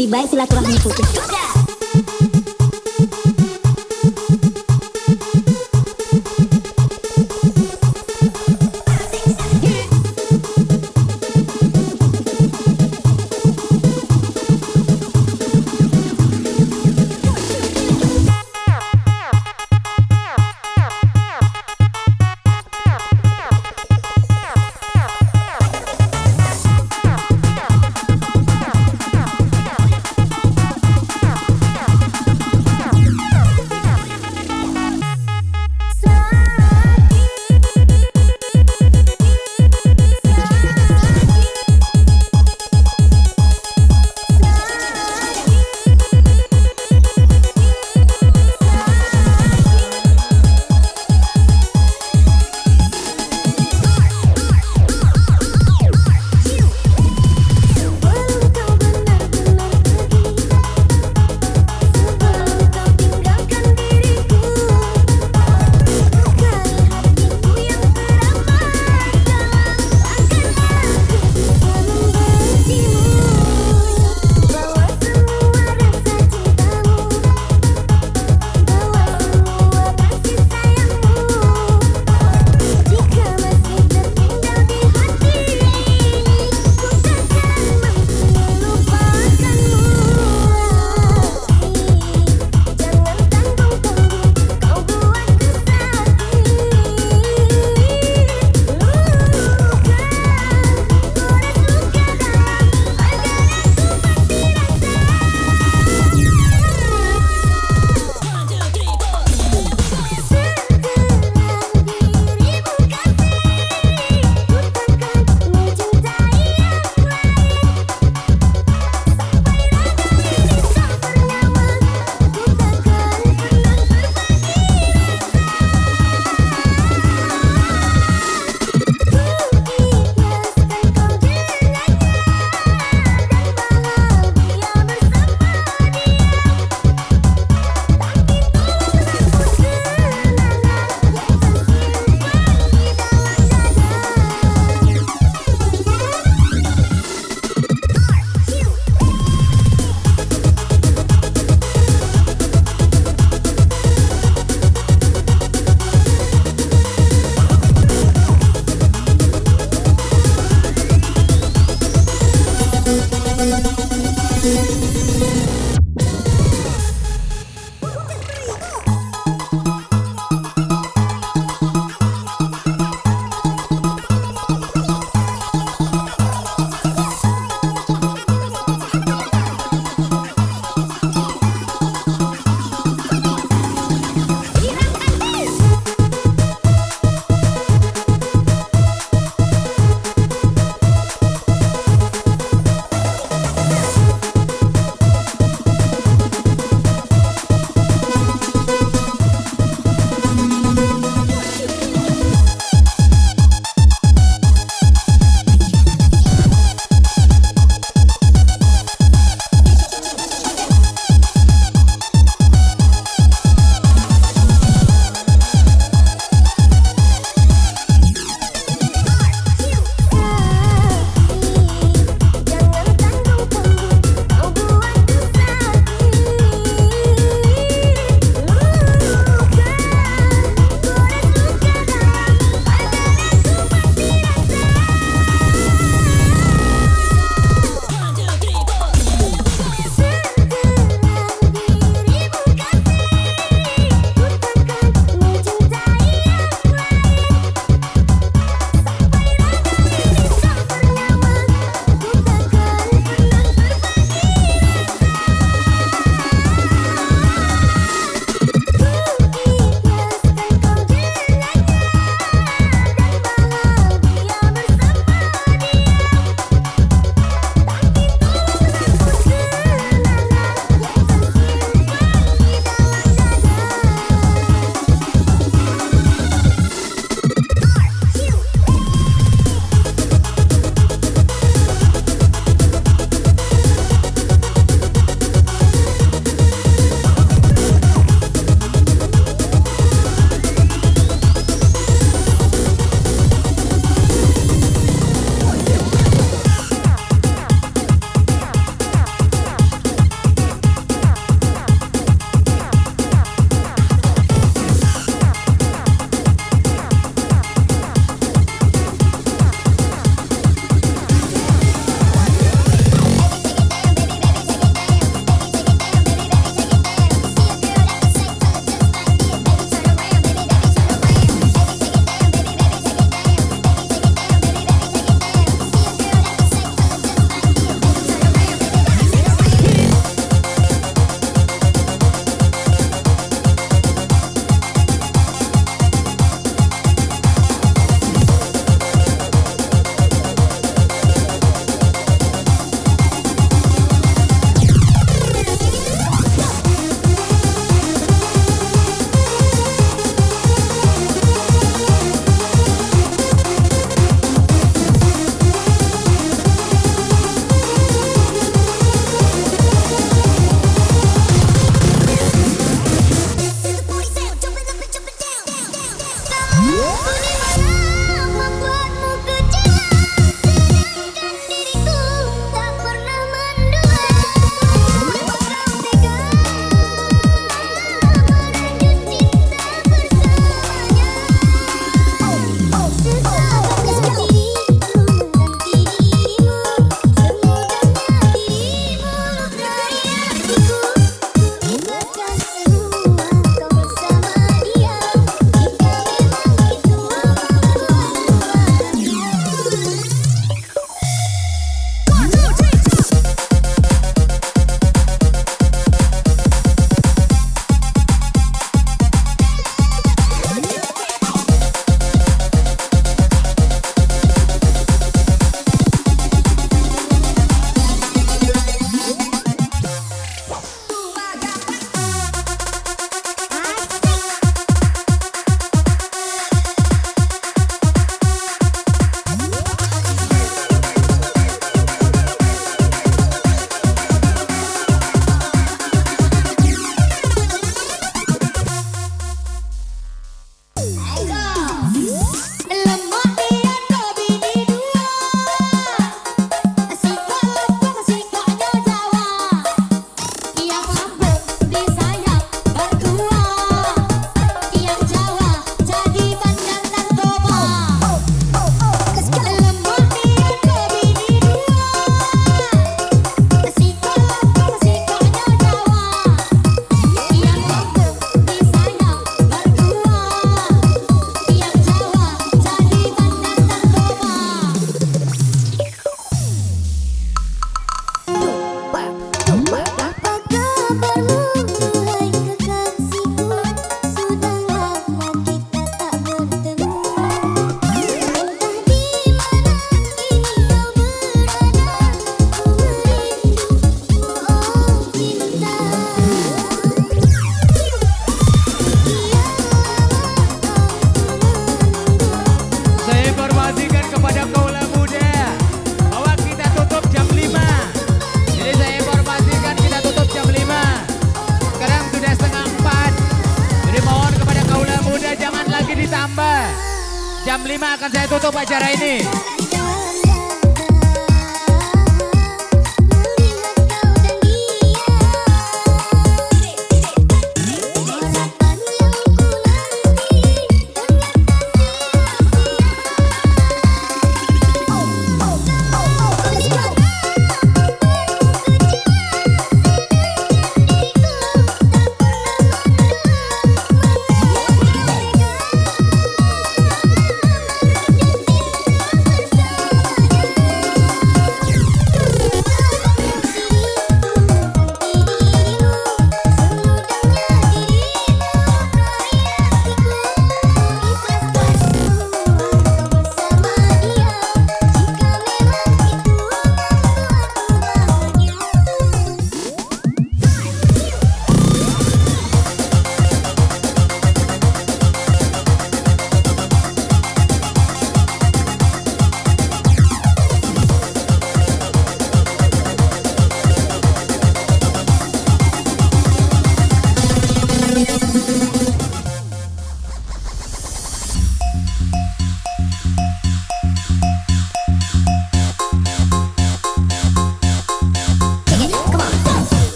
lebih baik silaturahmi putus.